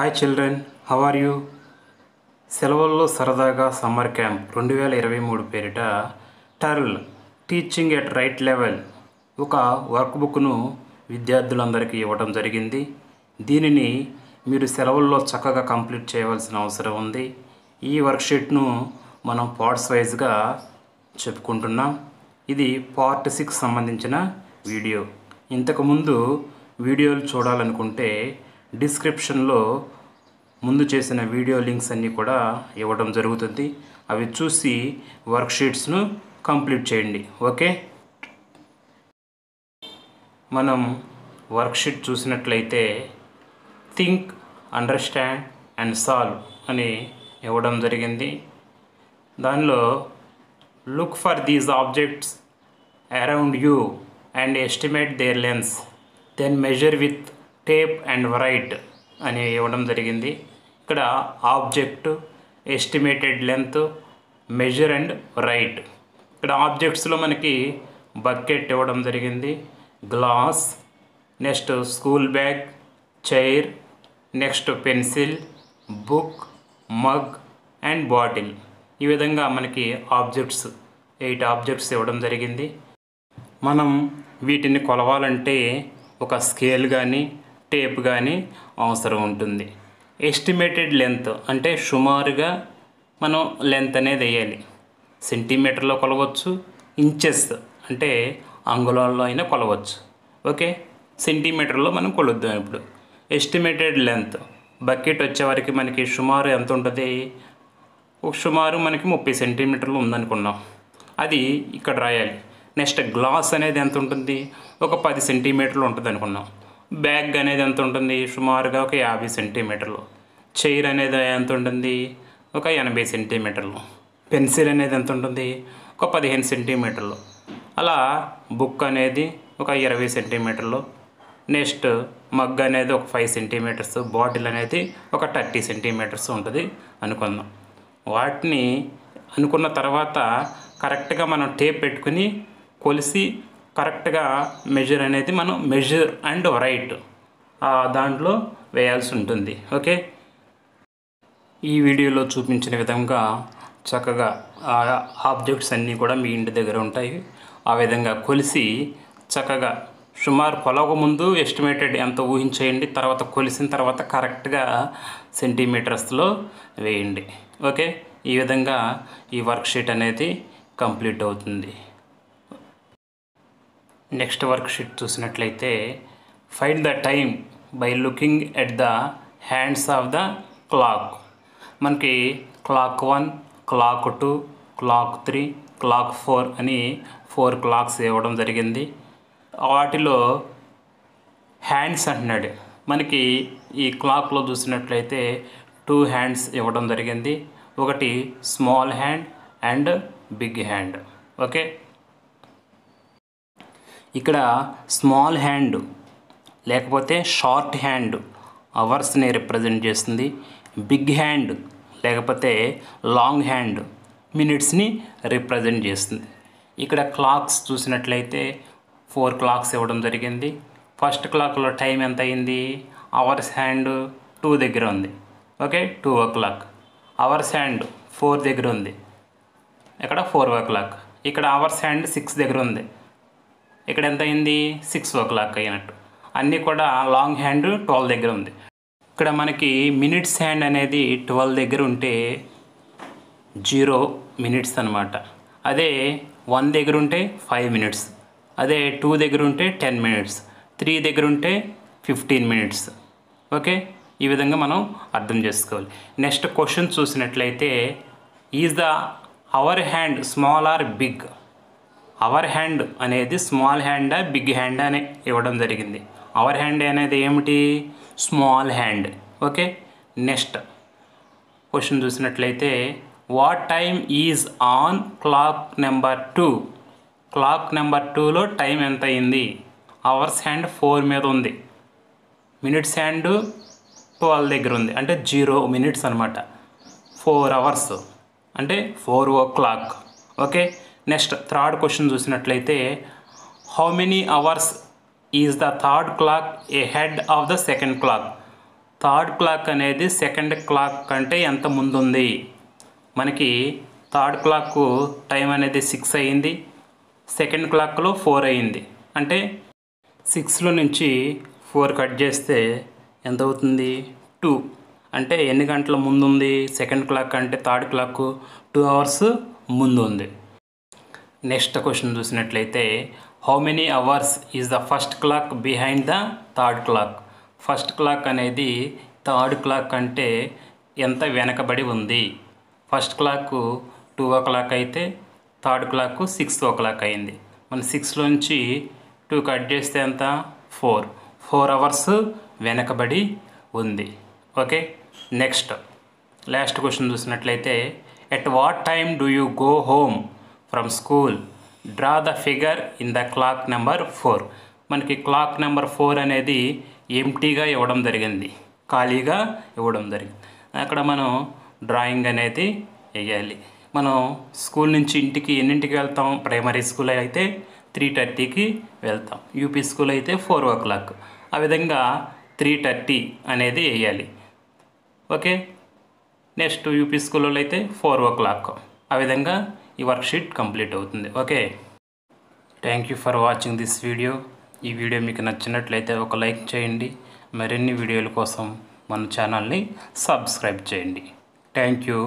Hi children how are you సెలవుల్లో సరదాగా summer camp రెండు వేల ఇరవై మూడు పేరిట TaRL teaching at right level ఒక వర్క్ బుక్ను విద్యార్థులందరికీ ఇవ్వడం జరిగింది. దీనిని మీరు సెలవుల్లో చక్కగా కంప్లీట్ చేయవలసిన అవసరం ఉంది. ఈ వర్క్షీట్ను మనం పార్ట్స్ వైజ్గా చెప్పుకుంటున్నాం. ఇది పార్ట్ సిక్స్ సంబంధించిన వీడియో. ఇంతకుముందు వీడియోలు చూడాలనుకుంటే డిస్క్రిప్షన్లో ముందు చేసిన వీడియో లింక్స్ అన్నీ కూడా ఇవ్వడం జరుగుతుంది. అవి చూసి వర్క్షీట్స్ను కంప్లీట్ చేయండి. ఓకే? మనం వర్క్షీట్ చూసినట్లయితే థింక్ అండర్స్టాండ్ అండ్ సాల్వ్ అని ఇవ్వడం జరిగింది. దానిలో look for these objects around you and estimate their lengths then measure with tape and write అని ఇవ్వడం జరిగింది. ఇక్కడ object estimated length measure and write. ఇక్కడ ఆబ్జెక్ట్స్లో మనకి బకెట్ ఇవ్వడం జరిగింది. Glass next school bag chair next pencil book mug and bottle. ఈ విధంగా మనకి ఆబ్జెక్ట్స్ ఎయిట్ ఆబ్జెక్ట్స్ ఇవ్వడం జరిగింది. మనం వీటిని కొలవాలంటే ఒక స్కేల్ కానీ టేప్ కానీ అవసరం ఉంటుంది. ఎస్టిమేటెడ్ లెంత్ అంటే సుమారుగా మనం లెంత్ అనేది వేయాలి. సెంటీమీటర్లో కొలవచ్చు ఇంచెస్ అంటే అంగుళాల్లో అయినా కొలవచ్చు. ఓకే? సెంటీమీటర్లో మనం కొలుద్దాం ఇప్పుడు. ఎస్టిమేటెడ్ లెంత్ బకెట్ వచ్చేవరకు మనకి సుమారు ఎంత ఉంటుంది? ఒక సుమారు మనకి ముప్పై సెంటీమీటర్లు ఉందనుకున్నాం. అది ఇక్కడ రాయాలి. నెక్స్ట్ గ్లాస్ అనేది ఎంత ఉంటుంది? ఒక పది సెంటీమీటర్లు ఉంటుంది అనుకున్నాం బ్యాగ్ అనేది ఎంత ఉంటుంది? సుమారుగా ఒక యాభై సెంటీమీటర్లు. చైర్ అనేది ఎంత ఉంటుంది? ఒక ఎనభై సెంటీమీటర్లు. పెన్సిల్ అనేది ఎంత ఉంటుంది? ఒక పదిహేను సెంటీమీటర్లు. అలా బుక్ అనేది ఒక ఇరవై సెంటీమీటర్లు. నెక్స్ట్ మగ్ అనేది ఒక ఫైవ్ సెంటీమీటర్స్. బాటిల్ అనేది ఒక థర్టీ సెంటీమీటర్స్ ఉంటుంది అనుకుందాం. వాటిని అనుకున్న తర్వాత కరెక్ట్గా మనం టేప్ పెట్టుకుని కొలిసి కరెక్ట్గా మెజర్ అనేది మనం మెజర్ అండ్ రైట్ దాంట్లో వేయాల్సి ఉంటుంది. ఓకే? ఈ వీడియోలో చూపించిన విధంగా చక్కగా ఆబ్జెక్ట్స్ అన్నీ కూడా మీ ఇంటి దగ్గర ఉంటాయి. ఆ విధంగా కొలిసి చక్కగా సుమారు కొలవక ముందు ఎస్టిమేటెడ్ ఎంత ఊహించేయండి తర్వాత కొలిసిన తర్వాత కరెక్ట్గా సెంటీమీటర్స్లో వేయండి. ఓకే? ఈ విధంగా ఈ వర్క్షీట్ అనేది కంప్లీట్ అవుతుంది. నెక్స్ట్ వర్క్షీట్ చూసినట్లయితే find the time by looking at the hands of the clock మనకి clock one clock two clock three clock four అని ఫోర్ క్లాక్స్ ఇవ్వడం జరిగింది. వాటిలో హ్యాండ్స్ అంటున్నాడు. మనకి ఈ క్లాక్లో చూసినట్లయితే టూ హ్యాండ్స్ ఇవ్వడం జరిగింది. ఒకటి small hand and big hand okay ఇక్కడ స్మాల్ హ్యాండ్ లేకపోతే షార్ట్ హ్యాండ్ అవర్స్ని రిప్రజెంట్ చేస్తుంది. బిగ్ హ్యాండ్ లేకపోతే లాంగ్ హ్యాండ్ మినిట్స్ని రిప్రజెంట్ చేస్తుంది. ఇక్కడ క్లాక్స్ చూసినట్లయితే ఫోర్ క్లాక్స్ ఇవ్వడం జరిగింది. ఫస్ట్ క్లాక్లో టైం ఎంత అయింది? అవర్స్ హ్యాండ్ టూ దగ్గర ఉంది. Okay two o'clock hours hand four దగ్గర ఉంది. ఇక్కడ ఫోర్ ఓ క్లాక్ ఇక్కడ అవర్స్ హ్యాండ్ సిక్స్ దగ్గర ఉంది. ఇక్కడ ఎంత అయింది? సిక్స్ ఓ క్లాక్ అయినట్టు. అన్నీ కూడా లాంగ్ హ్యాండ్ ట్వెల్వ్ దగ్గర ఉంది. ఇక్కడ మనకి మినిట్స్ హ్యాండ్ అనేది ట్వెల్వ్ దగ్గర ఉంటే జీరో మినిట్స్ అనమాట అదే వన్ దగ్గర ఉంటే ఫైవ్ మినిట్స్ అదే టూ దగ్గర ఉంటే టెన్ మినిట్స్ త్రీ దగ్గర ఉంటే ఫిఫ్టీన్ మినిట్స్ ఓకే ఈ విధంగా మనం అర్థం చేసుకోవాలి. నెక్స్ట్ క్వశ్చన్ చూసినట్లయితే is the hour hand small or big hour hand అనేది స్మాల్ హ్యాండ్ బిగ్ హ్యాండ్ అని ఇవ్వడం జరిగింది. అవర్ హ్యాండ్ అనేది ఏమిటి? Small hand. Okay? Next question చూసినట్లయితే what time is on clock number two? Clock number టూలో time ఎంత అయింది అవర్స్ హ్యాండ్ ఫోర్ మీద ఉంది. మినిట్స్ హ్యాండ్ ట్వెల్వ్ దగ్గర ఉంది. అంటే జీరో మినిట్స్ అనమాట ఫోర్ అవర్స్. అంటే four o'clock. Okay? Next third question చూసినట్లయితే how many hours is the third clock ahead of the second clock third clock అనేది సెకండ్ క్లాక్ కంటే ఎంత ముందుంది? మనకి థర్డ్ క్లాక్ టైం అనేది సిక్స్ అయ్యింది సెకండ్ క్లాక్లో ఫోర్ అయ్యింది అంటే సిక్స్లో నుంచి ఫోర్ కట్ చేస్తే ఎంత అవుతుంది? టూ అంటే ఎన్ని గంటల ముందుంది? సెకండ్ క్లాక్ అంటే థర్డ్ క్లాక్ టూ అవర్స్ ముందు ఉంది నెక్స్ట్ క్వశ్చన్ చూసినట్లయితే how many hours is the first clock behind the third clock first clock అనేది థర్డ్ క్లాక్ అంటే ఎంత వెనకబడి ఉంది? First clock two o'clock అయితే third clock six o'clock అయింది. మన సిక్స్లోంచి టూ కట్ చేస్తే ఎంత? ఫోర్ ఫోర్ అవర్స్ వెనకబడి ఉంది. ఓకే నెక్స్ట్ లాస్ట్ క్వశ్చన్ చూసినట్లయితే at what time do you go home from school draw the figure in the clock number four మనకి clock number four అనేది ఎంటీగా ఇవ్వడం జరిగింది. ఖాళీగా ఇవ్వడం జరిగింది. అక్కడ మనం డ్రాయింగ్ అనేది వేయాలి. మనం స్కూల్ నుంచి ఇంటికి ఎన్నింటికి వెళ్తాం? ప్రైమరీ స్కూల్ అయితే త్రీ థర్టీకి వెళ్తాం. యూపీ స్కూల్ అయితే ఫోర్ ఓ క్లాక్ ఆ విధంగా త్రీ థర్టీ అనేది వేయాలి. ఓకే నెక్స్ట్ యూపీ స్కూల్లో అయితే ఫోర్ ఓ క్లాక్ ఆ విధంగా ఈ వర్క్షీట్ కంప్లీట్ అవుతుంది. Okay thank you for watching this video ఈ వీడియో మీకు నచ్చినట్లయితే ఒక లైక్ చేయండి. మరిన్ని వీడియోల కోసం మన ఛానల్ని సబ్స్క్రైబ్ చేయండి. Thank you